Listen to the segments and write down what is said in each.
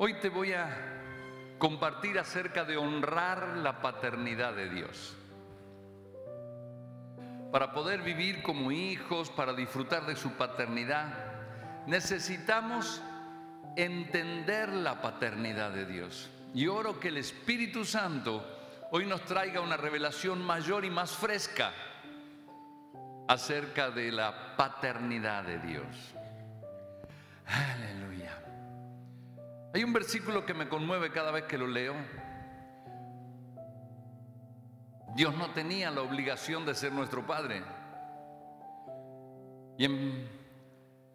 Hoy te voy a compartir acerca de honrar la paternidad de Dios. Para poder vivir como hijos, para disfrutar de su paternidad, necesitamos entender la paternidad de Dios. Y oro que el Espíritu Santo hoy nos traiga una revelación mayor y más fresca acerca de la paternidad de Dios. Aleluya. Hay un versículo que me conmueve cada vez que lo leo. Dios no tenía la obligación de ser nuestro Padre. Y en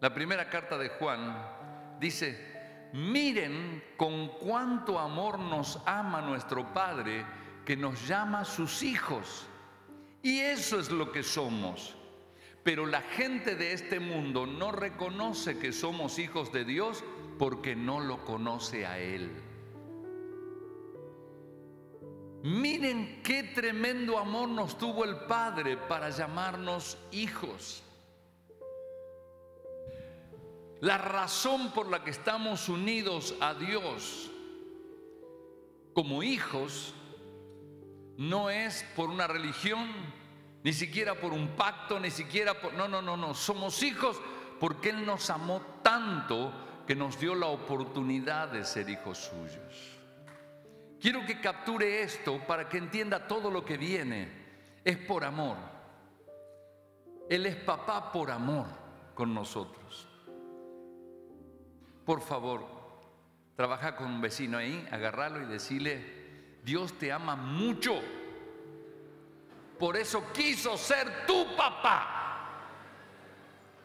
la primera carta de Juan dice, miren con cuánto amor nos ama nuestro Padre que nos llama sus hijos. Y eso es lo que somos. Pero la gente de este mundo no reconoce que somos hijos de Dios porque no lo conoce a Él. Miren qué tremendo amor nos tuvo el Padre para llamarnos hijos. La razón por la que estamos unidos a Dios como hijos no es por una religión, ni siquiera por un pacto, ni siquiera por... No, no, no, no. Somos hijos porque Él nos amó tanto que nos dio la oportunidad de ser hijos suyos. Quiero que capture esto para que entienda todo lo que viene. Es por amor. Él es papá por amor con nosotros. Por favor, trabaja con un vecino ahí, agarrarlo y decirle, Dios te ama mucho por eso quiso ser tu papá.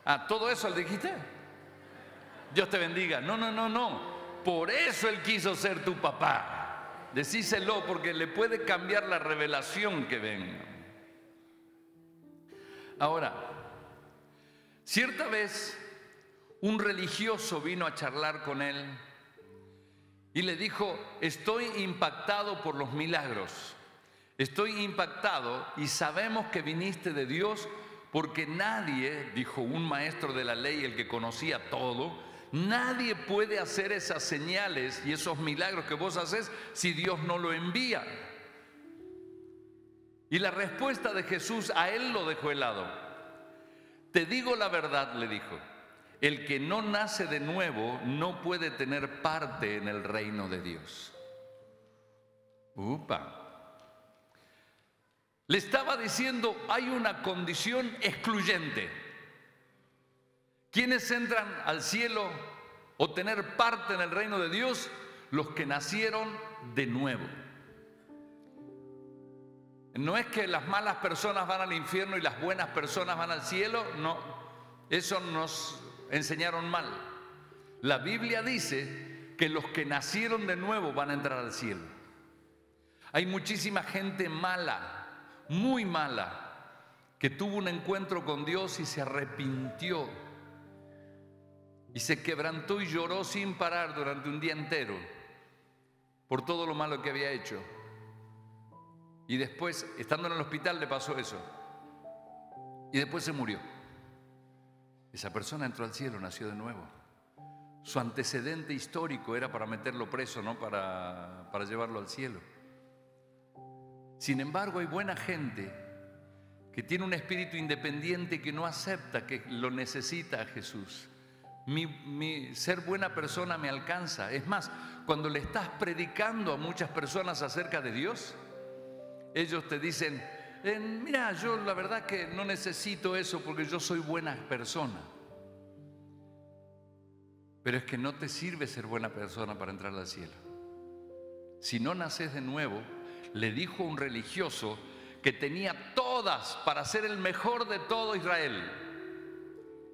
¿A todo eso le dijiste? Dios te bendiga. No, no, no, no. Por eso Él quiso ser tu papá. Decíselo porque le puede cambiar la revelación que venga. Ahora, cierta vez un religioso vino a charlar con él y le dijo, estoy impactado por los milagros. Estoy impactado y sabemos que viniste de Dios porque nadie, dijo un maestro de la ley, el que conocía todo, nadie puede hacer esas señales y esos milagros que vos haces si Dios no lo envía. Y la respuesta de Jesús a él lo dejó helado. Te digo la verdad, le dijo, el que no nace de nuevo no puede tener parte en el reino de Dios. Upa. Le estaba diciendo, hay una condición excluyente. ¿Quiénes entran al cielo o tener parte en el reino de Dios? Los que nacieron de nuevo. No es que las malas personas van al infierno y las buenas personas van al cielo, no, eso nos enseñaron mal. La Biblia dice que los que nacieron de nuevo van a entrar al cielo. Hay muchísima gente mala muy mala, que tuvo un encuentro con Dios y se arrepintió. Y se quebrantó y lloró sin parar durante un día entero por todo lo malo que había hecho. Y después, estando en el hospital, le pasó eso. Y después se murió. Esa persona entró al cielo, nació de nuevo. Su antecedente histórico era para meterlo preso, no para, para llevarlo al cielo. Sin embargo, hay buena gente que tiene un espíritu independiente que no acepta que lo necesita a Jesús. Mi, ser buena persona me alcanza. Es más, cuando le estás predicando a muchas personas acerca de Dios, ellos te dicen, mira, yo la verdad que no necesito eso porque yo soy buena persona. Pero es que no te sirve ser buena persona para entrar al cielo. Si no naces de nuevo, le dijo un religioso que tenía todas para ser el mejor de todo Israel.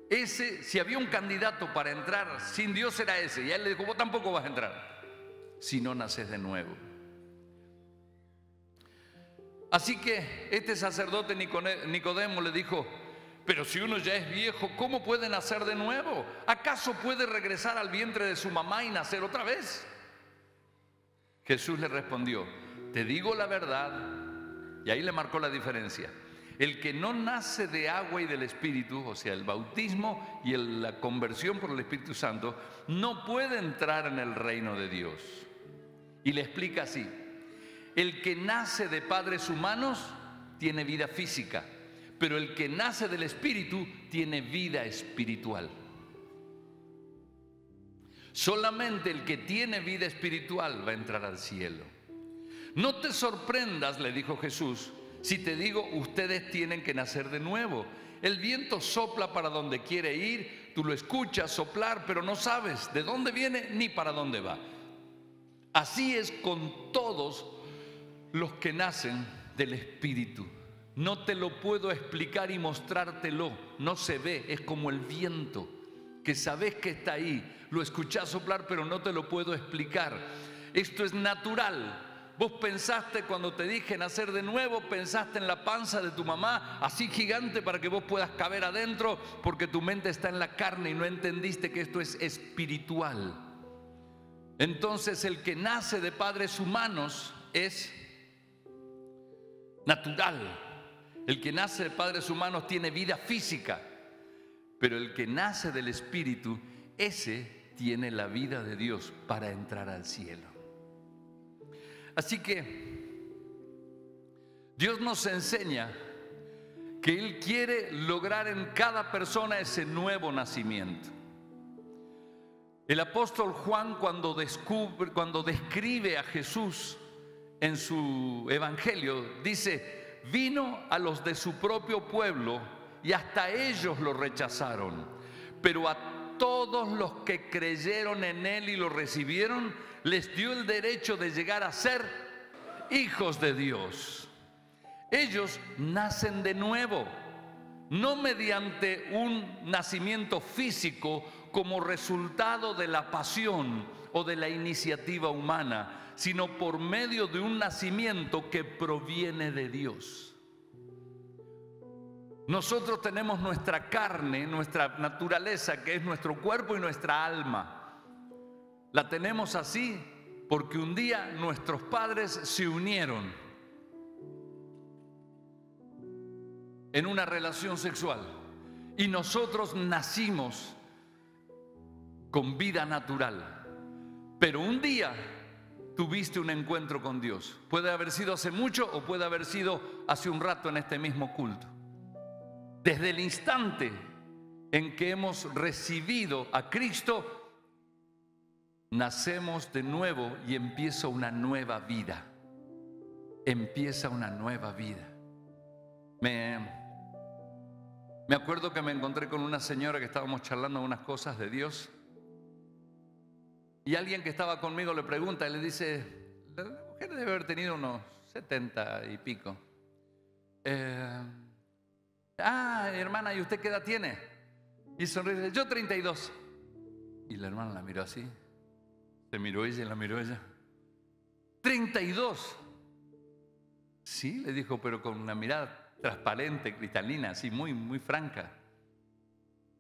Ese, si había un candidato para entrar sin Dios era ese. Y él le dijo, vos tampoco vas a entrar si no naces de nuevo. Así que este sacerdote Nicodemo le dijo, pero si uno ya es viejo, ¿cómo puede nacer de nuevo? ¿Acaso puede regresar al vientre de su mamá y nacer otra vez? Jesús le respondió, te digo la verdad, y ahí le marcó la diferencia. El que no nace de agua y del Espíritu, o sea, el bautismo y la conversión por el Espíritu Santo, no puede entrar en el reino de Dios. Y le explica así, el que nace de padres humanos tiene vida física, pero el que nace del Espíritu tiene vida espiritual. Solamente el que tiene vida espiritual va a entrar al cielo. No te sorprendas, le dijo Jesús, si te digo, ustedes tienen que nacer de nuevo. El viento sopla para donde quiere ir, tú lo escuchas soplar, pero no sabes de dónde viene ni para dónde va. Así es con todos los que nacen del Espíritu. No te lo puedo explicar y mostrártelo. No se ve, es como el viento, que sabes que está ahí. Lo escuchás soplar, pero no te lo puedo explicar. Esto es natural. Vos pensaste cuando te dije nacer de nuevo, pensaste en la panza de tu mamá, así gigante para que vos puedas caber adentro, porque tu mente está en la carne y no entendiste que esto es espiritual. Entonces el que nace de padres humanos es natural. El que nace de padres humanos tiene vida física, pero el que nace del Espíritu, ese tiene la vida de Dios para entrar al cielo. Así que Dios nos enseña que Él quiere lograr en cada persona ese nuevo nacimiento. El apóstol Juan cuando, descubre, cuando describe a Jesús en su evangelio, dice, vino a los de su propio pueblo y hasta ellos lo rechazaron, pero a todos los que creyeron en Él y lo recibieron, les dio el derecho de llegar a ser hijos de Dios. Ellos nacen de nuevo, no mediante un nacimiento físico como resultado de la pasión o de la iniciativa humana, sino por medio de un nacimiento que proviene de Dios. Nosotros tenemos nuestra carne, nuestra naturaleza, que es nuestro cuerpo y nuestra alma. La tenemos así porque un día nuestros padres se unieron en una relación sexual y nosotros nacimos con vida natural. Pero un día tuviste un encuentro con Dios. Puede haber sido hace mucho o puede haber sido hace un rato en este mismo culto. Desde el instante en que hemos recibido a Cristo, nacemos de nuevo y empieza una nueva vida. Empieza una nueva vida. Me, me acuerdo que me encontré con una señora que estábamos charlando unas cosas de Dios y alguien que estaba conmigo le pregunta y le dice, la mujer debe haber tenido unos 70 y pico. Eh, ah, hermana, ¿y usted qué edad tiene? Y sonríe, yo 32. Y la hermana la miró así. Se miró ella y la miró ella. 32. Sí, le dijo, pero con una mirada transparente, cristalina, así muy, muy franca.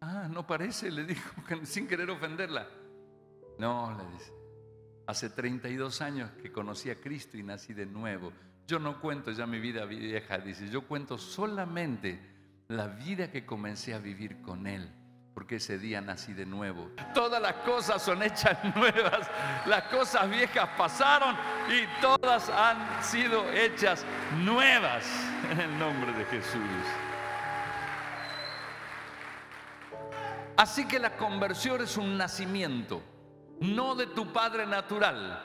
Ah, no parece, le dijo, sin querer ofenderla. No, le dice, hace 32 años que conocí a Cristo y nací de nuevo. Yo no cuento ya mi vida vieja, dice, yo cuento solamente la vida que comencé a vivir con Él, porque ese día nací de nuevo. Todas las cosas son hechas nuevas, las cosas viejas pasaron y todas han sido hechas nuevas en el nombre de Jesús. Así que la conversión es un nacimiento no de tu Padre natural,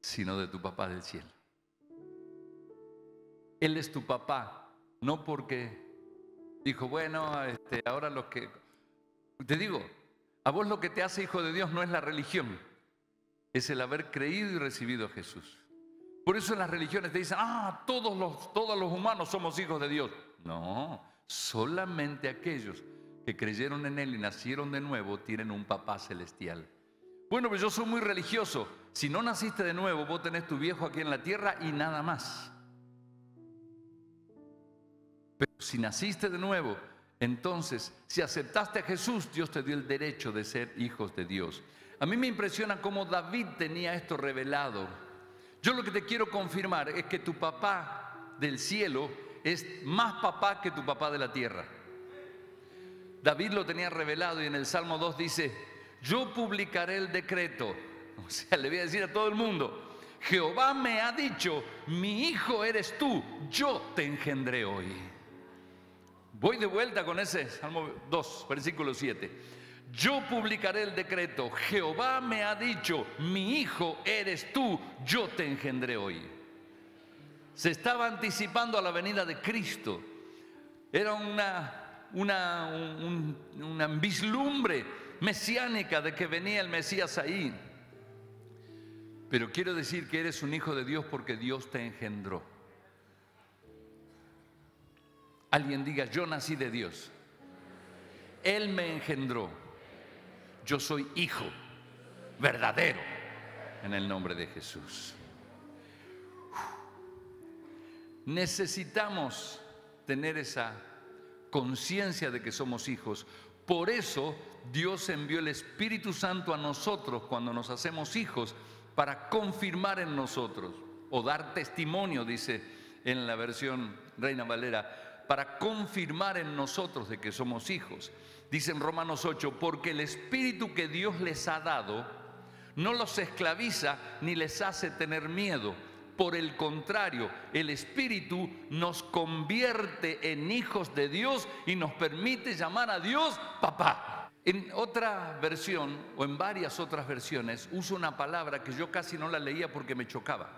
sino de tu papá del cielo. Él es tu papá, no porque dijo, bueno, este, ahora lo que... Te digo, a vos lo que te hace hijo de Dios no es la religión, es el haber creído y recibido a Jesús. Por eso en las religiones te dicen, ah, todos los, todos los humanos somos hijos de Dios. No, solamente aquellos que creyeron en Él y nacieron de nuevo tienen un papá celestial. Bueno, pues yo soy muy religioso. Si no naciste de nuevo, vos tenés tu viejo aquí en la tierra y nada más. Pero si naciste de nuevo, entonces, si aceptaste a Jesús, Dios te dio el derecho de ser hijos de Dios. A mí me impresiona cómo David tenía esto revelado. Yo lo que te quiero confirmar es que tu papá del cielo es más papá que tu papá de la tierra. David lo tenía revelado y en el Salmo 2 dice, yo publicaré el decreto. O sea, le voy a decir a todo el mundo, Jehová me ha dicho, mi hijo eres tú, yo te engendré hoy. Voy de vuelta con ese Salmo 2, versículo 7. Yo publicaré el decreto, Jehová me ha dicho, mi hijo eres tú, yo te engendré hoy. Se estaba anticipando a la venida de Cristo. Era una, una, una vislumbre mesiánica de que venía el Mesías ahí. Pero quiero decir que eres un hijo de Dios porque Dios te engendró. Alguien diga, yo nací de Dios. Él me engendró. Yo soy hijo verdadero en el nombre de Jesús. Necesitamos tener esa conciencia de que somos hijos. Por eso Dios envió el Espíritu Santo a nosotros cuando nos hacemos hijos para confirmar en nosotros o dar testimonio, dice en la versión Reina Valera, para confirmar en nosotros de que somos hijos. Dice en Romanos 8, porque el Espíritu que Dios les ha dado no los esclaviza ni les hace tener miedo. Por el contrario, el Espíritu nos convierte en hijos de Dios y nos permite llamar a Dios papá. En otra versión, o en varias otras versiones, uso una palabra que yo casi no la leía porque me chocaba.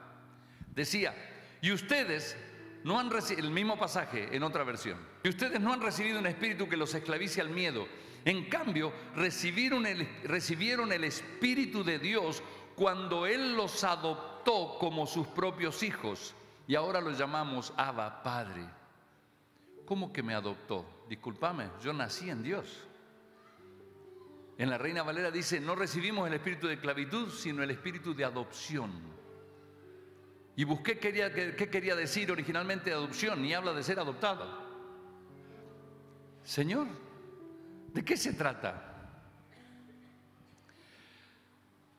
Decía, y ustedes no han el mismo pasaje en otra versión, y ustedes no han recibido un espíritu que los esclavice al miedo. En cambio, recibieron el, recibieron el espíritu de Dios cuando Él los adoptó como sus propios hijos. Y ahora los llamamos Abba Padre. ¿Cómo que me adoptó? Discúlpame, yo nací en Dios. En la Reina Valera dice, no recibimos el espíritu de esclavitud, sino el espíritu de adopción. Y busqué qué quería decir originalmente adopción, y habla de ser adoptado. Señor, ¿de qué se trata?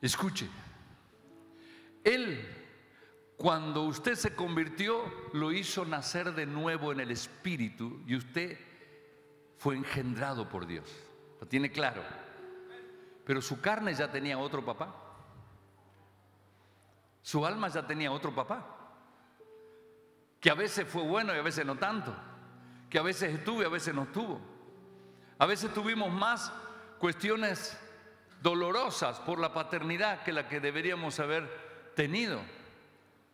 Escuche, Él, cuando usted se convirtió, lo hizo nacer de nuevo en el Espíritu y usted fue engendrado por Dios. ¿Lo tiene claro? Pero su carne ya tenía otro papá. Su alma ya tenía otro papá. Que a veces fue bueno y a veces no tanto. Que a veces estuvo y a veces no estuvo. A veces tuvimos más cuestiones dolorosas por la paternidad que la que deberíamos haber tenido.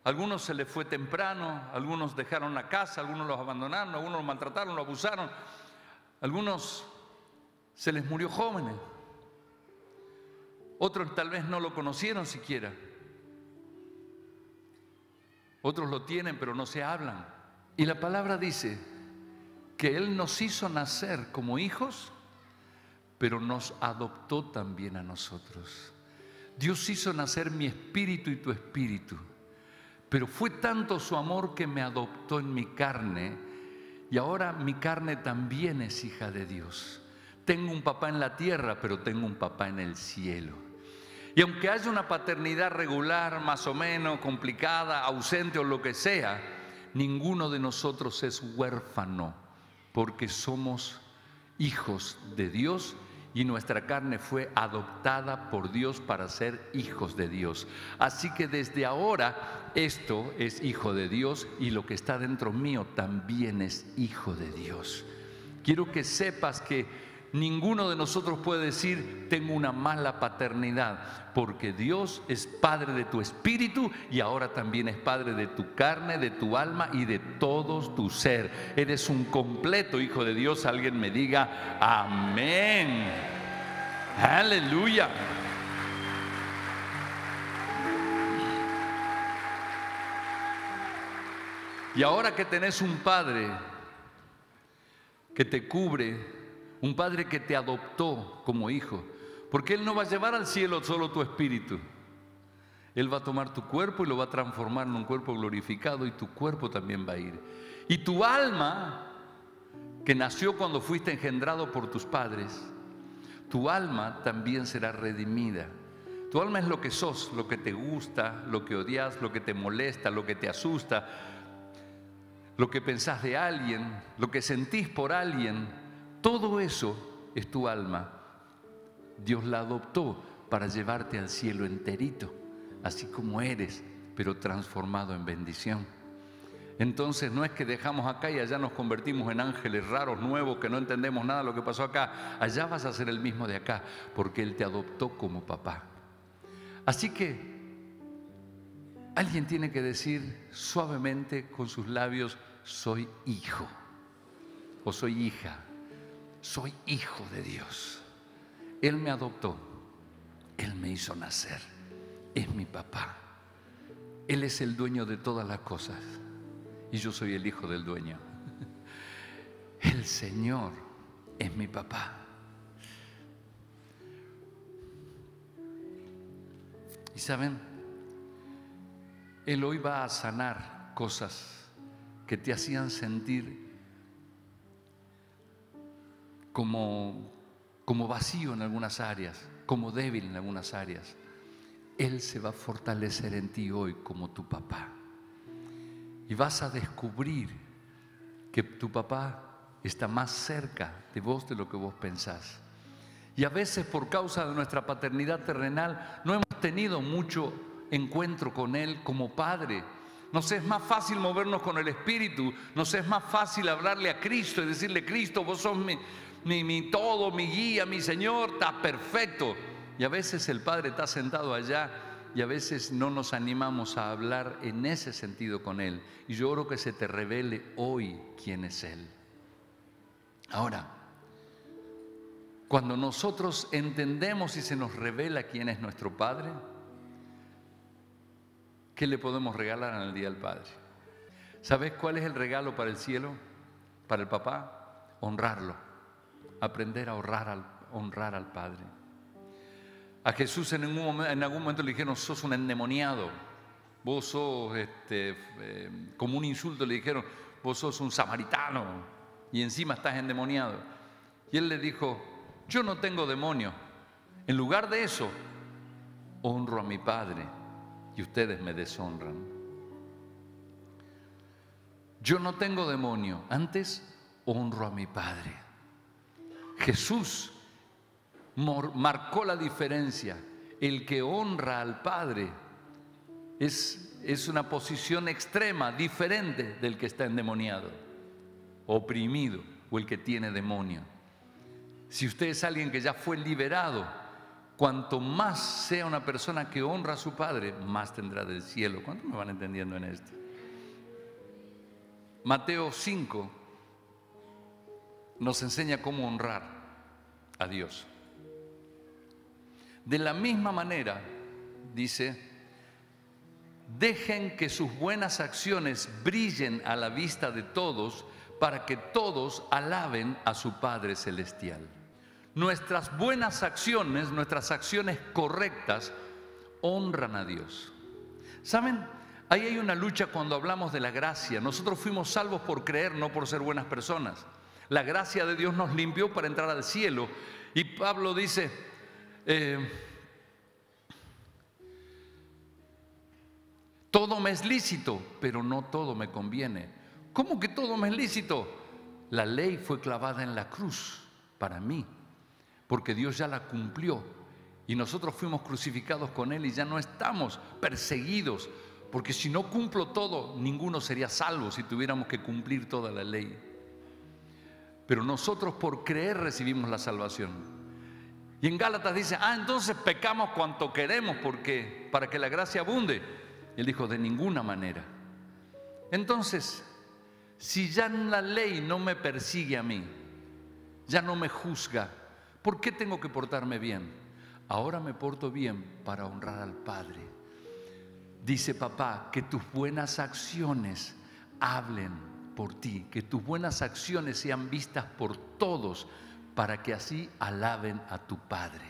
Algunos se les fue temprano, algunos dejaron la casa, algunos los abandonaron, algunos los maltrataron, los abusaron, algunos se les murió jóvenes. Otros tal vez no lo conocieron siquiera. Otros lo tienen pero no se hablan. Y la palabra dice que Él nos hizo nacer como hijos, pero nos adoptó también a nosotros. Dios hizo nacer mi espíritu y tu espíritu. Pero fue tanto su amor que me adoptó en mi carne y ahora mi carne también es hija de Dios. Tengo un papá en la tierra, pero tengo un papá en el cielo. Y aunque haya una paternidad regular, más o menos complicada, ausente o lo que sea, ninguno de nosotros es huérfano, porque somos hijos de Dios y nuestra carne fue adoptada por Dios para ser hijos de Dios. Así que desde ahora esto es hijo de Dios y lo que está dentro mío también es hijo de Dios. Quiero que sepas que Ninguno de nosotros puede decir, tengo una mala paternidad, porque Dios es Padre de tu espíritu y ahora también es Padre de tu carne, de tu alma y de todo tu ser. Eres un completo hijo de Dios. Alguien me diga, amén. Aleluya. Y ahora que tenés un Padre que te cubre, un padre que te adoptó como hijo, porque Él no va a llevar al cielo solo tu espíritu. Él va a tomar tu cuerpo y lo va a transformar en un cuerpo glorificado y tu cuerpo también va a ir. Y tu alma, que nació cuando fuiste engendrado por tus padres, tu alma también será redimida. Tu alma es lo que sos, lo que te gusta, lo que odias, lo que te molesta, lo que te asusta. lo que pensás de alguien, lo que sentís por alguien, todo eso es tu alma. Dios la adoptó para llevarte al cielo enterito, así como eres, pero transformado en bendición. Entonces no es que dejamos acá y allá nos convertimos en ángeles raros, nuevos, que no entendemos nada de lo que pasó acá. Allá vas a ser el mismo de acá, porque Él te adoptó como papá. Así que alguien tiene que decir suavemente con sus labios, soy hijo o soy hija, soy hijo de Dios. Él me adoptó, Él me hizo nacer, es mi papá. Él es el dueño de todas las cosas y yo soy el hijo del dueño. El Señor es mi papá. Y saben, Él hoy va a sanar cosas que te hacían sentir como, como vacío en algunas áreas, como débil en algunas áreas. Él se va a fortalecer en ti hoy como tu papá y vas a descubrir que tu papá está más cerca de vos de lo que vos pensás. Y a veces por causa de nuestra paternidad terrenal no hemos tenido mucho encuentro con Él como Padre. Nos es más fácil movernos con el Espíritu, nos es más fácil hablarle a Cristo y decirle, Cristo, vos sos mi, mi, mi todo, mi guía, mi Señor, está perfecto. Y a veces el Padre está sentado allá y a veces no nos animamos a hablar en ese sentido con Él. Y yo oro que se te revele hoy quién es Él. Ahora, cuando nosotros entendemos y se nos revela quién es nuestro Padre, ¿qué le podemos regalar en el Día del Padre? ¿Sabes cuál es el regalo para el cielo, para el papá? Honrarlo, aprender a honrar al, honrar al Padre. A Jesús en, algún momento le dijeron, sos un endemoniado, vos sos, este, eh, como un insulto le dijeron, vos sos un samaritano y encima estás endemoniado. Y él le dijo, yo no tengo demonio. En lugar de eso, honro a mi Padre y ustedes me deshonran. Yo no tengo demonio, antes honro a mi Padre. Jesús marcó la diferencia. El que honra al Padre es, es una posición extrema, diferente del que está endemoniado, oprimido o el que tiene demonio. Si usted es alguien que ya fue liberado, cuanto más sea una persona que honra a su Padre, más tendrá del cielo. ¿Cuántos me van entendiendo en esto? Mateo 5 nos enseña cómo honrar a Dios. De la misma manera, dice, dejen que sus buenas acciones brillen a la vista de todos para que todos alaben a su Padre Celestial. Nuestras buenas acciones, nuestras acciones correctas, honran a Dios. ¿Saben? Ahí hay una lucha cuando hablamos de la gracia. Nosotros fuimos salvos por creer, no por ser buenas personas. La gracia de Dios nos limpió para entrar al cielo. Y Pablo dice, eh, todo me es lícito, pero no todo me conviene. ¿Cómo que todo me es lícito? La ley fue clavada en la cruz para mí, porque Dios ya la cumplió y nosotros fuimos crucificados con Él y ya no estamos perseguidos, porque si no cumplo todo, ninguno sería salvo si tuviéramos que cumplir toda la ley. Pero nosotros por creer recibimos la salvación. Y en Gálatas dice, ah, entonces pecamos cuanto queremos porque para que la gracia abunde. él dijo, de ninguna manera. Entonces, si ya la ley no me persigue a mí, ya no me juzga, ¿por qué tengo que portarme bien? Ahora me porto bien para honrar al Padre. Dice papá, que tus buenas acciones hablen por ti, que tus buenas acciones sean vistas por todos para que así alaben a tu Padre.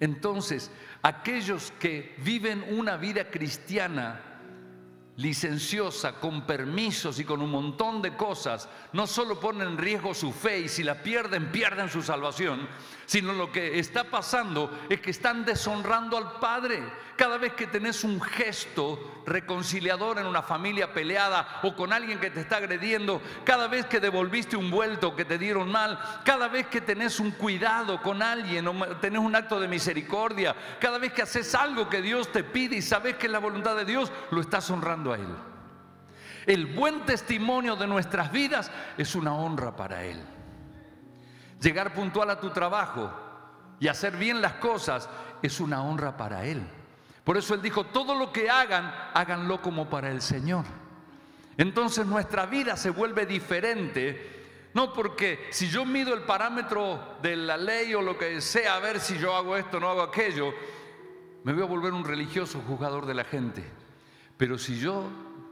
Entonces, aquellos que viven una vida cristiana licenciosa, con permisos y con un montón de cosas, no solo ponen en riesgo su fe y si la pierden, pierden su salvación, sino lo que está pasando es que están deshonrando al Padre. Cada vez que tenés un gesto reconciliador en una familia peleada o con alguien que te está agrediendo, cada vez que devolviste un vuelto que te dieron mal, cada vez que tenés un cuidado con alguien o tenés un acto de misericordia, cada vez que haces algo que Dios te pide y sabes que es la voluntad de Dios, lo estás honrando a Él. El buen testimonio de nuestras vidas es una honra para Él. Llegar puntual a tu trabajo y hacer bien las cosas es una honra para Él. Por eso Él dijo, todo lo que hagan, háganlo como para el Señor. Entonces nuestra vida se vuelve diferente, no porque si yo mido el parámetro de la ley o lo que sea, a ver si yo hago esto, no hago aquello, me voy a volver un religioso juzgador de la gente. Pero si yo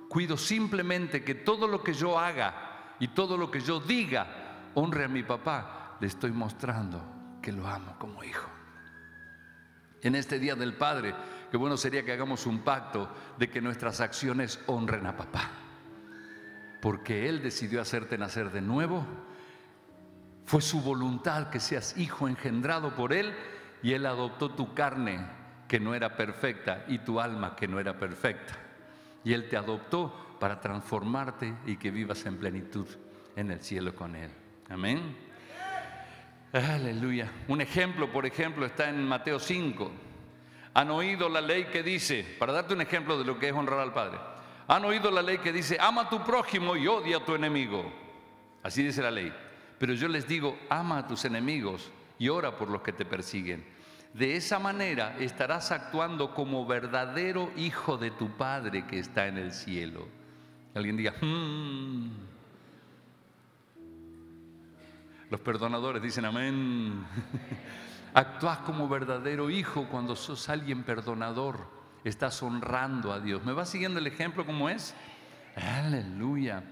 cuido simplemente que todo lo que yo haga y todo lo que yo diga honre a mi papá, le estoy mostrando que lo amo como hijo. En este Día del Padre, qué bueno sería que hagamos un pacto de que nuestras acciones honren a papá. Porque Él decidió hacerte nacer de nuevo. Fue su voluntad que seas hijo engendrado por Él y Él adoptó tu carne que no era perfecta y tu alma que no era perfecta. Y Él te adoptó para transformarte y que vivas en plenitud en el cielo con Él. Amén. Aleluya. Un ejemplo, por ejemplo, está en Mateo 5. Han oído la ley que dice, para darte un ejemplo de lo que es honrar al Padre, han oído la ley que dice, ama a tu prójimo y odia a tu enemigo. Así dice la ley. Pero yo les digo, ama a tus enemigos y ora por los que te persiguen. De esa manera estarás actuando como verdadero hijo de tu Padre que está en el cielo. Alguien diga, hmm". los perdonadores dicen amén. Actúas como verdadero hijo cuando sos alguien perdonador. Estás honrando a Dios. ¿Me va siguiendo el ejemplo como es? Aleluya.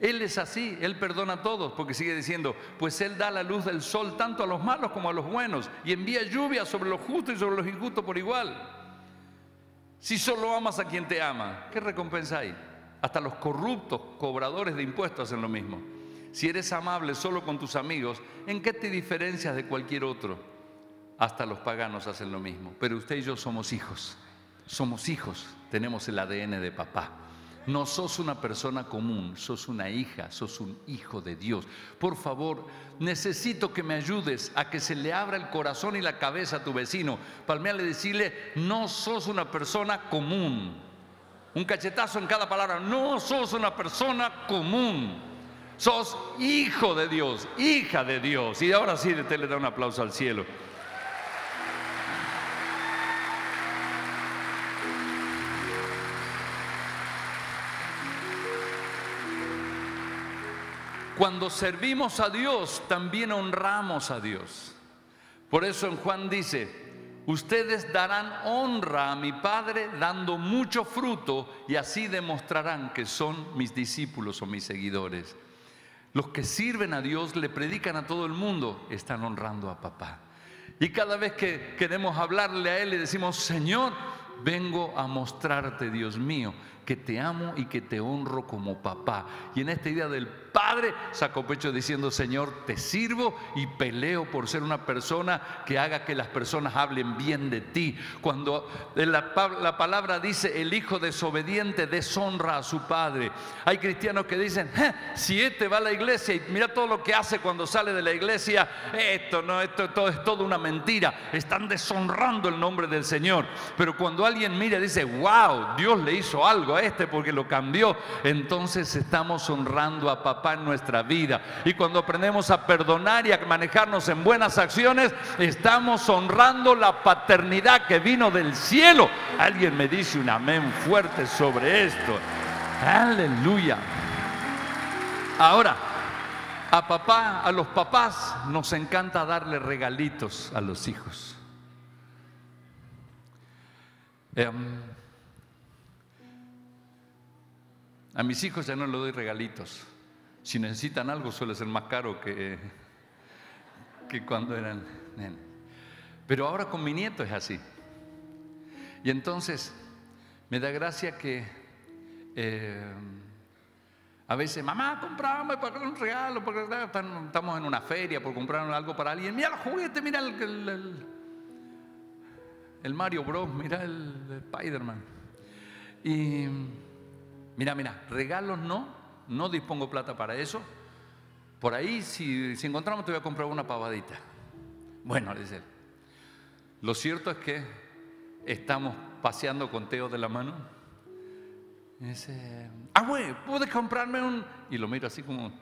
Él es así, Él perdona a todos, porque sigue diciendo, pues Él da la luz del sol tanto a los malos como a los buenos, y envía lluvia sobre los justos y sobre los injustos por igual. Si solo amas a quien te ama, ¿qué recompensa hay? Hasta los corruptos cobradores de impuestos hacen lo mismo. Si eres amable solo con tus amigos, ¿en qué te diferencias de cualquier otro? Hasta los paganos hacen lo mismo. Pero usted y yo somos hijos. Somos hijos. Tenemos el ADN de papá. No sos una persona común, sos una hija, sos un hijo de Dios. Por favor, necesito que me ayudes a que se le abra el corazón y la cabeza a tu vecino. Palmeale decirle, no sos una persona común. Un cachetazo en cada palabra, no sos una persona común. Sos hijo de Dios, hija de Dios. Y ahora sí, usted le da un aplauso al cielo. Cuando servimos a Dios, también honramos a Dios. Por eso en Juan dice, ustedes darán honra a mi Padre dando mucho fruto y así demostrarán que son mis discípulos o mis seguidores. Los que sirven a Dios, le predican a todo el mundo, están honrando a papá. Y cada vez que queremos hablarle a Él, le decimos, Señor, vengo a mostrarte, Dios mío, que te amo y que te honro como papá. Y en este día del Padre sacó pecho diciendo, Señor, te sirvo y peleo por ser una persona que haga que las personas hablen bien de ti. Cuando la, la palabra dice, el hijo desobediente deshonra a su padre. Hay cristianos que dicen, si este va a la iglesia y mira todo lo que hace cuando sale de la iglesia, esto no, esto, esto es todo una mentira. Están deshonrando el nombre del Señor. Pero cuando alguien mira y dice, wow, Dios le hizo algo este porque lo cambió, entonces estamos honrando a papá en nuestra vida. Y cuando aprendemos a perdonar y a manejarnos en buenas acciones, estamos honrando la paternidad que vino del cielo. Alguien me dice un amén fuerte sobre esto. Aleluya. Ahora, a papá, a los papás nos encanta darle regalitos a los hijos. Em, A mis hijos ya no les doy regalitos. Si necesitan algo suele ser más caro que, que cuando eran Pero ahora con mi nieto es así. Y entonces me da gracia que Eh, a veces, mamá, comprame para un regalo, porque estamos en una feria por comprar algo para alguien. Mira el juguete, mira el, Mario Bros, mira el, Spider-Man. Y mira, mira, regalos no, no dispongo plata para eso. Por ahí, si, si encontramos, te voy a comprar una pavadita. Bueno, dice Lo cierto es que estamos paseando con Teo de la mano. Y dice, ah, güey, ¿puedes comprarme un...? Y lo miro así como,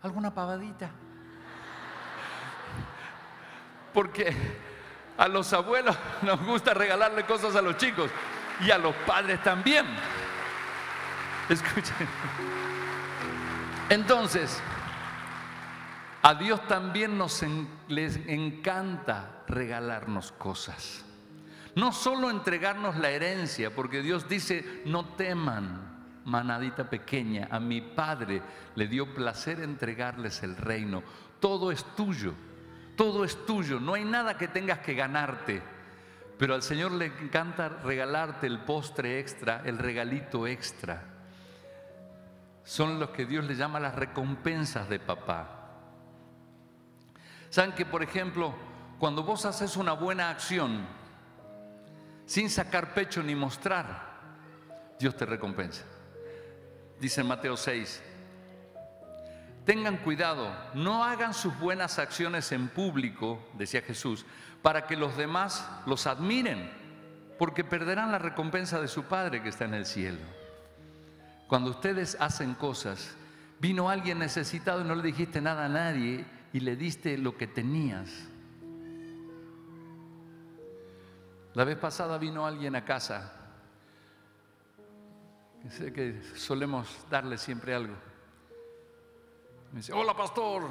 ¿alguna pavadita? Porque a los abuelos nos gusta regalarle cosas a los chicos y a los padres también. Escuchen. Entonces, a Dios también nos les encanta regalarnos cosas. No solo entregarnos la herencia, porque Dios dice, no teman, manadita pequeña, a mi Padre le dio placer entregarles el reino. Todo es tuyo, todo es tuyo, no hay nada que tengas que ganarte. Pero al Señor le encanta regalarte el postre extra, el regalito extra. Son los que Dios le llama las recompensas de papá. Saben que, por ejemplo, cuando vos haces una buena acción, sin sacar pecho ni mostrar, Dios te recompensa. Dice Mateo 6, tengan cuidado, no hagan sus buenas acciones en público, decía Jesús, para que los demás los admiren, porque perderán la recompensa de su Padre que está en el cielo. Cuando ustedes hacen cosas, vino alguien necesitado y no le dijiste nada a nadie, y le diste lo que tenías. La vez pasada vino alguien a casa. Sé que solemos darle siempre algo. Me dice, hola pastor,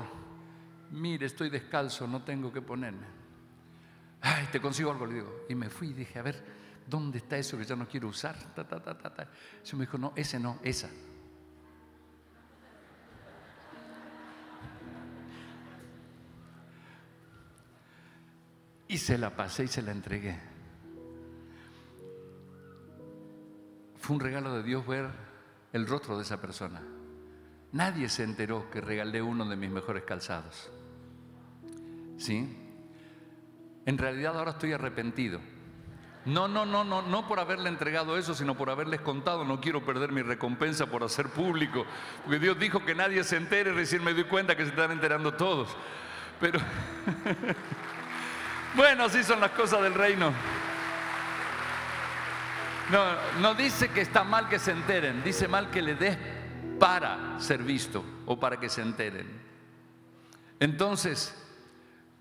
mire, estoy descalzo, no tengo que ponerme. Ay, te consigo algo, le digo. Y me fui y dije, a ver, ¿dónde está eso que ya no quiero usar? Ta, ta, ta, ta, me dijo, no, ese no, esa. Y se la pasé y se la entregué. Fue un regalo de Dios ver el rostro de esa persona. Nadie se enteró que regalé uno de mis mejores calzados. ¿Sí? En realidad ahora estoy arrepentido. No, no, no, no, no por haberle entregado eso, sino por haberles contado. No quiero perder mi recompensa por hacer público. Porque Dios dijo que nadie se entere, recién me doy cuenta que se están enterando todos. Pero Bueno, así son las cosas del reino. No, no dice que está mal que se enteren, dice mal que le des para ser visto o para que se enteren. Entonces,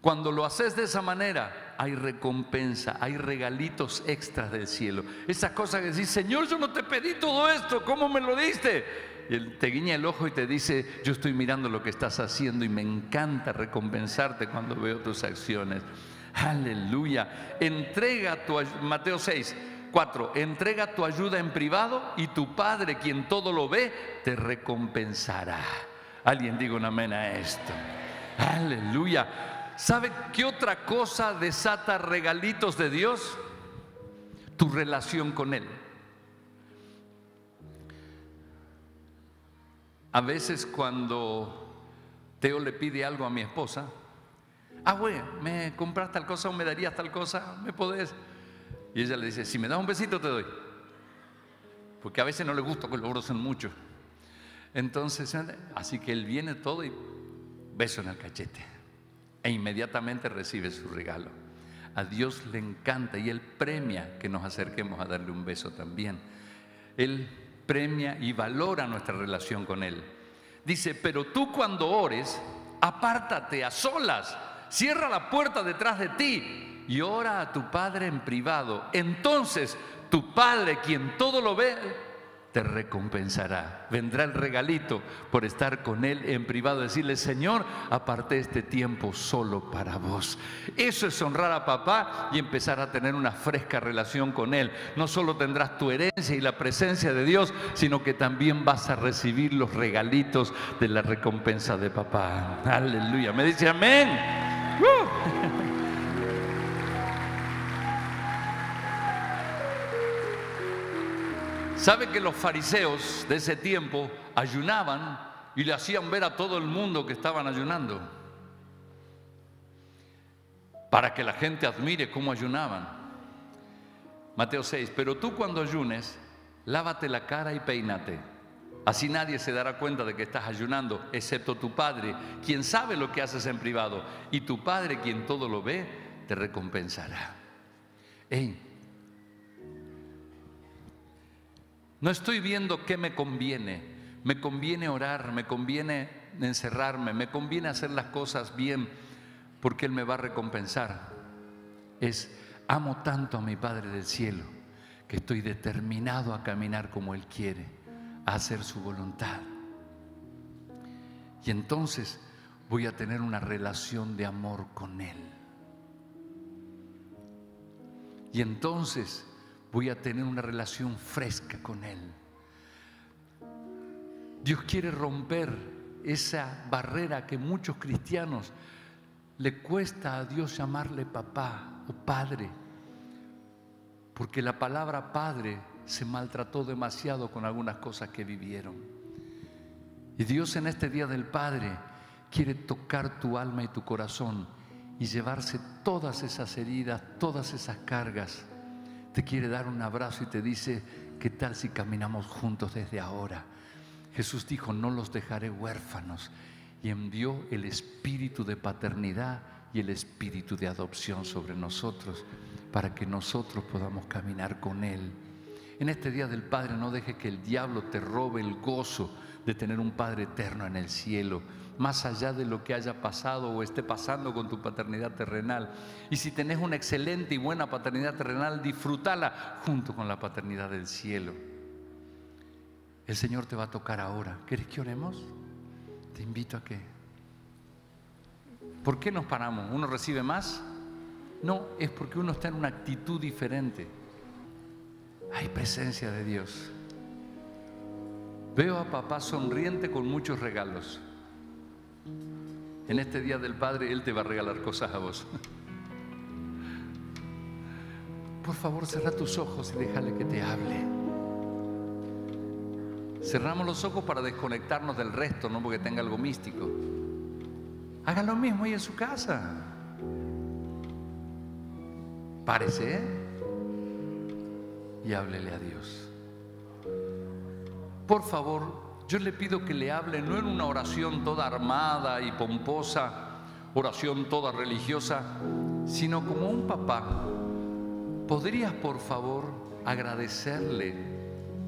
cuando lo haces de esa manera, hay recompensa, hay regalitos extras del cielo. Esas cosas que decís, Señor, yo no te pedí todo esto, ¿cómo me lo diste? Y él te guiña el ojo y te dice, yo estoy mirando lo que estás haciendo y me encanta recompensarte cuando veo tus acciones. Aleluya. Entrega tu Mateo 6, 4. Entrega tu ayuda en privado y tu Padre, quien todo lo ve, te recompensará. Alguien diga un amén a esto. Aleluya. ¿Sabe qué otra cosa desata regalitos de Dios? Tu relación con Él. A veces cuando Teo le pide algo a mi esposa, Ah, güey, ¿me compras tal cosa o me darías tal cosa? ¿Me podés? Y ella le dice, si me das un besito te doy. Porque a veces no le gusta que lo brocen mucho. Entonces, así que él viene todo y beso en el cachete. E inmediatamente recibe su regalo. A Dios le encanta y Él premia que nos acerquemos a darle un beso también. Él premia y valora nuestra relación con Él. Dice, pero tú cuando ores, apártate a solas cierra la puerta detrás de ti y ora a tu Padre en privado. Entonces tu Padre, quien todo lo ve, te recompensará. Vendrá el regalito por estar con Él en privado. Decirle, Señor, aparté este tiempo solo para vos. Eso es honrar a papá y empezar a tener una fresca relación con Él. No solo tendrás tu herencia y la presencia de Dios, sino que también vas a recibir los regalitos de la recompensa de papá. Aleluya. Me dice amén. ¿Sabe que los fariseos de ese tiempo ayunaban y le hacían ver a todo el mundo que estaban ayunando? Para que la gente admire cómo ayunaban. Mateo 6, pero tú cuando ayunes, lávate la cara y peínate. Así nadie se dará cuenta de que estás ayunando, excepto tu Padre, quien sabe lo que haces en privado. Y tu Padre, quien todo lo ve, te recompensará. No estoy viendo qué me conviene. Me conviene orar, me conviene encerrarme, me conviene hacer las cosas bien, porque Él me va a recompensar. Es, amo tanto a mi Padre del cielo, que estoy determinado a caminar como Él quiere hacer su voluntad. Y entonces voy a tener una relación de amor con Él. Y entonces voy a tener una relación fresca con Él. Dios quiere romper esa barrera que muchos cristianos le cuesta a Dios llamarle papá o padre, porque la palabra padre se maltrató demasiado con algunas cosas que vivieron. Y Dios en este Día del Padre quiere tocar tu alma y tu corazón y llevarse todas esas heridas, todas esas cargas. Te quiere dar un abrazo y te dice, ¿qué tal si caminamos juntos desde ahora? Jesús dijo, no los dejaré huérfanos. Y envió el espíritu de paternidad y el espíritu de adopción sobre nosotros para que nosotros podamos caminar con Él. En este Día del Padre no deje que el diablo te robe el gozo de tener un Padre eterno en el cielo, más allá de lo que haya pasado o esté pasando con tu paternidad terrenal. Y si tenés una excelente y buena paternidad terrenal, disfrútala junto con la paternidad del cielo. El Señor te va a tocar ahora. ¿Quieres que oremos? Te invito a que... ¿Por qué nos paramos? ¿Uno recibe más? No, es porque uno está en una actitud diferente. Hay presencia de Dios. Veo a papá sonriente con muchos regalos. En este día del Padre Él te va a regalar cosas a vos. Por favor, cierra tus ojos y déjale que te hable. Cerramos los ojos para desconectarnos del resto, no porque tenga algo místico. Haga lo mismo ahí en su casa. Parece, ¿eh? y háblele a Dios. Por favor, yo le pido que le hable no en una oración toda armada y pomposa, oración toda religiosa, sino como un papá. ¿Podrías, por favor, agradecerle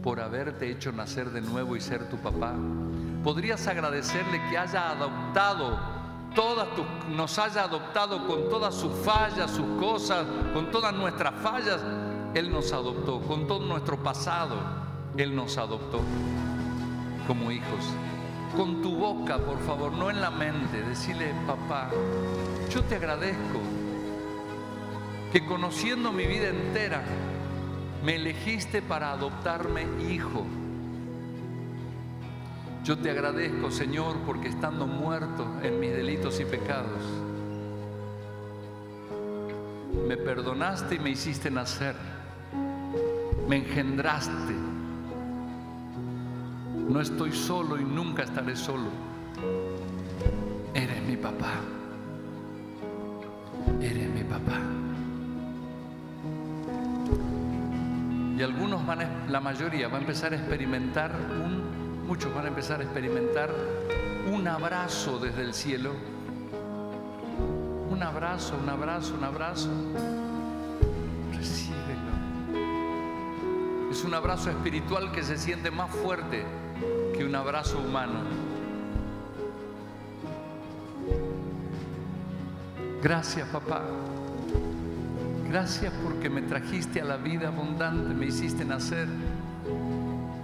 por haberte hecho nacer de nuevo y ser tu papá? ¿Podrías agradecerle que haya adoptado todas nos haya adoptado con todas sus fallas, sus cosas, con todas nuestras fallas él nos adoptó, con todo nuestro pasado, Él nos adoptó como hijos. Con tu boca, por favor, no en la mente, decirle, papá, yo te agradezco que conociendo mi vida entera, me elegiste para adoptarme hijo. Yo te agradezco, Señor, porque estando muerto en mis delitos y pecados, me perdonaste y me hiciste nacer me engendraste. No estoy solo y nunca estaré solo. Eres mi papá. Eres mi papá. Y algunos van, a, la mayoría va a empezar a experimentar muchos van a empezar a experimentar un abrazo desde el cielo. Un abrazo, un abrazo, un abrazo. Es un abrazo espiritual que se siente más fuerte un abrazo humano. Gracias papá. Gracias porque me trajiste a la vida abundante, me hiciste nacer.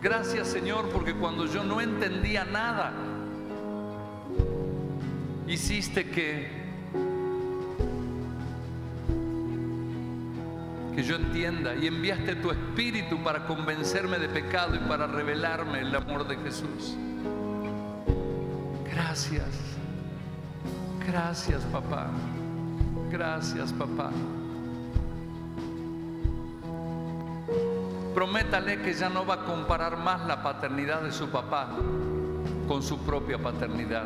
Gracias Señor porque cuando yo no entendía nada, hiciste que yo entienda y enviaste tu espíritu para convencerme de pecado y para revelarme el amor de Jesús. Gracias, gracias papá, gracias papá. Prométale que ya no va a comparar más la paternidad de su papá con su propia paternidad.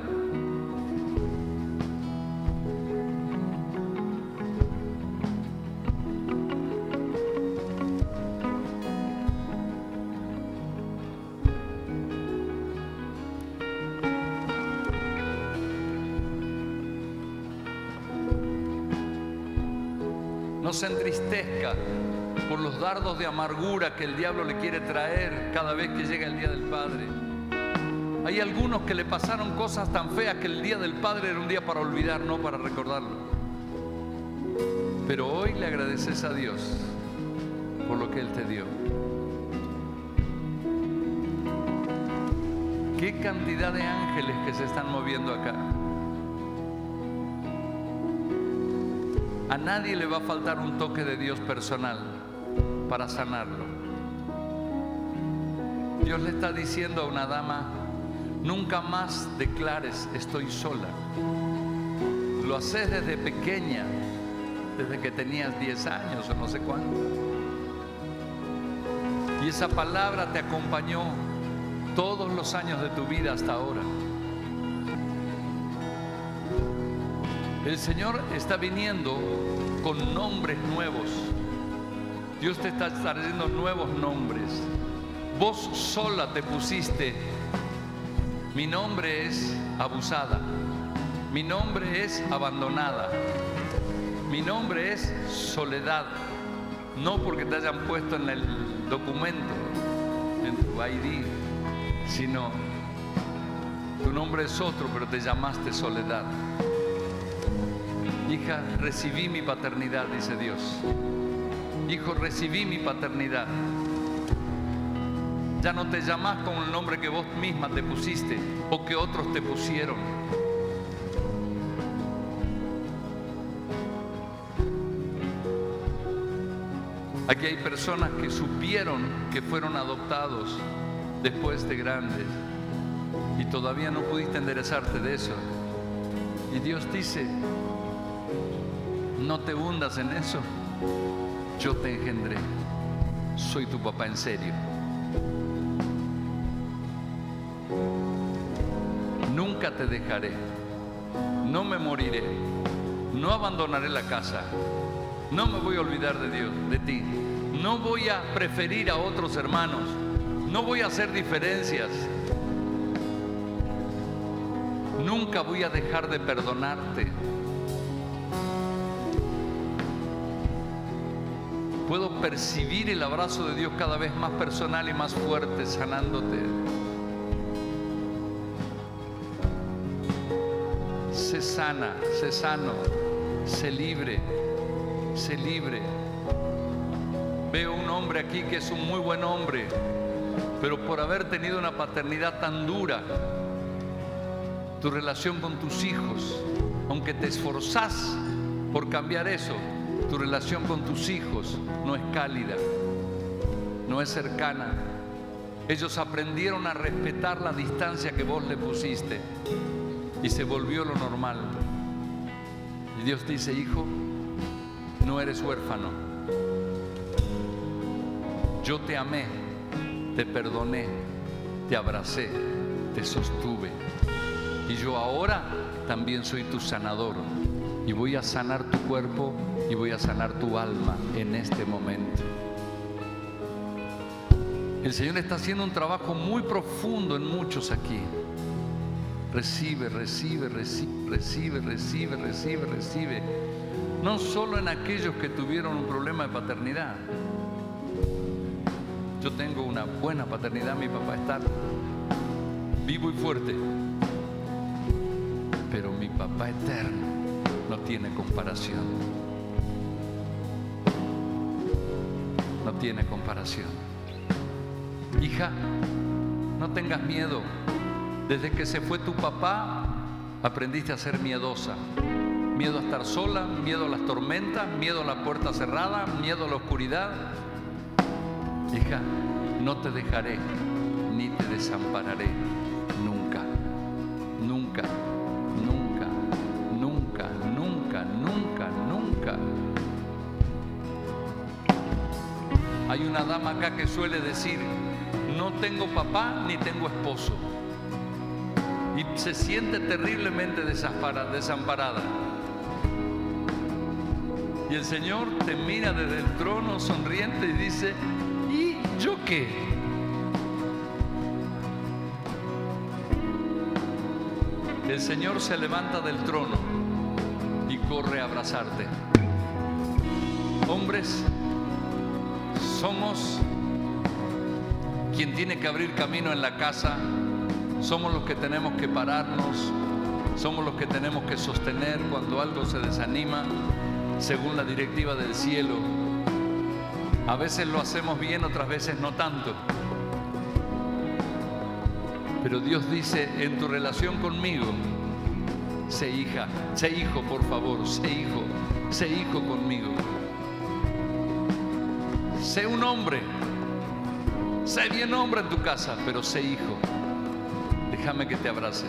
Se entristezca por los dardos de amargura que el diablo le quiere traer cada vez que llega el Día del Padre. Hay algunos que le pasaron cosas tan feas que el Día del Padre era un día para olvidar, no para recordarlo. Pero hoy le agradeces a Dios por lo que Él te dio. Qué cantidad de ángeles que se están moviendo acá. A nadie le va a faltar un toque de Dios personal para sanarlo. Dios le está diciendo a una dama, nunca más declares estoy sola. Lo haces desde pequeña, desde que tenías 10 años o no sé cuánto. Y esa palabra te acompañó todos los años de tu vida hasta ahora. El Señor está viniendo con nombres nuevos. Dios te está trayendo nuevos nombres. Vos sola te pusiste. Mi nombre es abusada. Mi nombre es abandonada. Mi nombre es soledad. No porque te hayan puesto en el documento, en tu ID, sino tu nombre es otro, pero te llamaste soledad. Hija, recibí mi paternidad, dice Dios. Hijo, recibí mi paternidad. Ya no te llamas con el nombre que vos misma te pusiste o que otros te pusieron. Aquí hay personas que supieron que fueron adoptados después de grandes y todavía no pudiste enderezarte de eso. Y Dios dice, no te hundas en eso. Yo te engendré. Soy tu papá en serio. Nunca te dejaré. No me moriré. No abandonaré la casa. No me voy a olvidar de Dios, de ti. No voy a preferir a otros hermanos. No voy a hacer diferencias. Nunca voy a dejar de perdonarte. Puedo percibir el abrazo de Dios cada vez más personal y más fuerte, sanándote. Se sana, se sano, se libre, se libre. Veo un hombre aquí que es un muy buen hombre, pero por haber tenido una paternidad tan dura, tu relación con tus hijos, aunque te esforzás por cambiar eso, tu relación con tus hijos no es cálida, no es cercana. Ellos aprendieron a respetar la distancia que vos le pusiste y se volvió lo normal. Y Dios dice, hijo, no eres huérfano. Yo te amé, te perdoné, te abracé, te sostuve. Y yo ahora también soy tu sanador y voy a sanar tu cuerpo y voy a sanar tu alma en este momento. El Señor está haciendo un trabajo muy profundo en muchos aquí. Recibe, recibe, recibe, recibe, recibe, recibe, recibe. No solo en aquellos que tuvieron un problema de paternidad. Yo tengo una buena paternidad, mi papá está vivo y fuerte. Pero mi papá eterno no tiene comparación. No tiene comparación. Hija, no tengas miedo. Desde que se fue tu papá, aprendiste a ser miedosa. Miedo a estar sola, miedo a las tormentas, miedo a la puerta cerrada, miedo a la oscuridad. Hija, no te dejaré ni te desampararé nunca, nunca. Que suele decir, no tengo papá ni tengo esposo. Y se siente terriblemente desamparada. Y el Señor te mira desde el trono sonriente y dice, ¿y yo qué? El Señor se levanta del trono y corre a abrazarte. Hombres, somos quien tiene que abrir camino en la casa, somos los que tenemos que pararnos, somos los que tenemos que sostener cuando algo se desanima, según la directiva del cielo. A veces lo hacemos bien, otras veces no tanto. Pero Dios dice, en tu relación conmigo, sé hija, sé hijo, por favor, sé hijo, sé hijo conmigo. Sé un hombre, sé bien hombre en tu casa, pero sé hijo. Déjame que te abrace,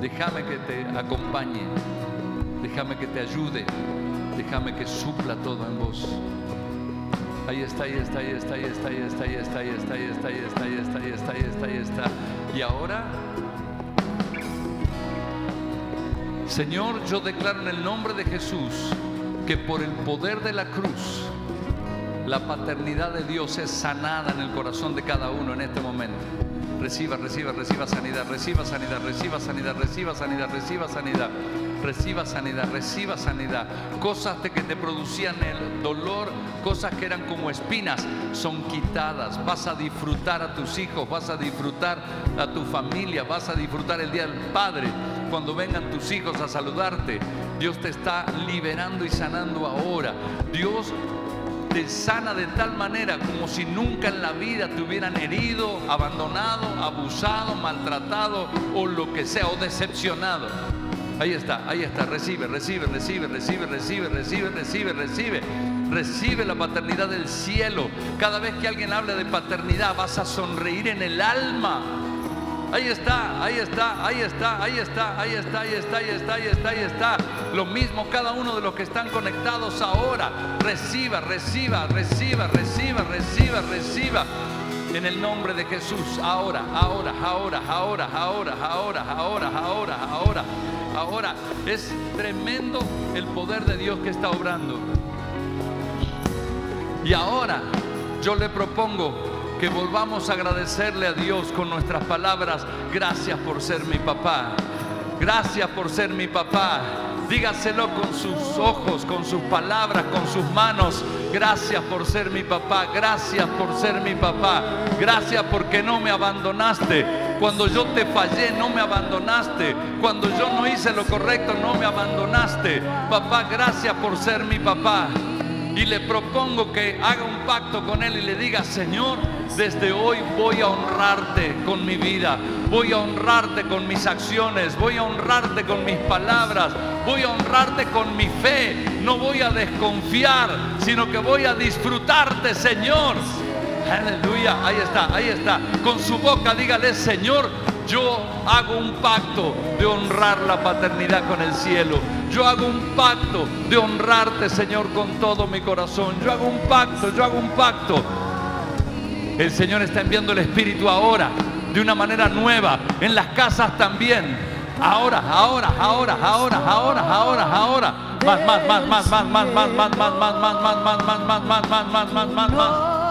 déjame que te acompañe, déjame que te ayude, déjame que supla todo en vos. Ahí está, ahí está, ahí está, ahí está, ahí está, ahí está, ahí está, ahí está, ahí está, ahí está, ahí está, ahí está, ahí está. Y ahora, Señor, yo declaro en el nombre de Jesús que por el poder de la cruz, la paternidad de Dios es sanada en el corazón de cada uno en este momento. Reciba, reciba, reciba sanidad, reciba sanidad, reciba sanidad, reciba sanidad, reciba sanidad reciba sanidad, reciba sanidad. Cosas de que te producían el dolor, cosas que eran como espinas, son quitadas. Vas a disfrutar a tus hijos, vas a disfrutar a tu familia, vas a disfrutar el Día del Padre. Cuando vengan tus hijos a saludarte, Dios te está liberando y sanando ahora. Dios te sana de tal manera como si nunca en la vida te hubieran herido, abandonado, abusado, maltratado o lo que sea, o decepcionado. Ahí está, ahí está. Recibe, recibe, recibe, recibe, recibe, recibe, recibe, recibe. Recibe la paternidad del cielo. Cada vez que alguien habla de paternidad vas a sonreír en el alma. Ahí está, ahí está, ahí está, ahí está, ahí está, ahí está, ahí está, ahí está, ahí está. Lo mismo cada uno de los que están conectados ahora. Reciba, reciba, reciba, reciba, reciba, reciba. En el nombre de Jesús, ahora, ahora, ahora, ahora, ahora, ahora, ahora, ahora, ahora. Ahora es tremendo el poder de Dios que está obrando. Y ahora yo le propongo que volvamos a agradecerle a Dios con nuestras palabras. Gracias por ser mi papá. Gracias por ser mi papá. Dígaselo con sus ojos, con sus palabras, con sus manos. Gracias por ser mi papá. Gracias por ser mi papá. Gracias porque no me abandonaste. Cuando yo te fallé, no me abandonaste. Cuando yo no hice lo correcto, no me abandonaste. Papá, gracias por ser mi papá. Y le propongo que haga un pacto con Él y le diga, Señor, desde hoy voy a honrarte con mi vida, voy a honrarte con mis acciones, voy a honrarte con mis palabras, voy a honrarte con mi fe, no voy a desconfiar, sino que voy a disfrutarte, Señor. Aleluya, ahí está, ahí está. Con su boca dígale, Señor, yo hago un pacto de honrar la paternidad con el cielo. Yo hago un pacto de honrarte, Señor, con todo mi corazón. Yo hago un pacto, yo hago un pacto. El Señor está enviando el Espíritu ahora, de una manera nueva, en las casas también. Ahora, ahora, ahora, ahora, ahora, ahora, ahora. Más, más, más, más, más, más, más, más, más, más, más, más, más, más, más, más, más, más.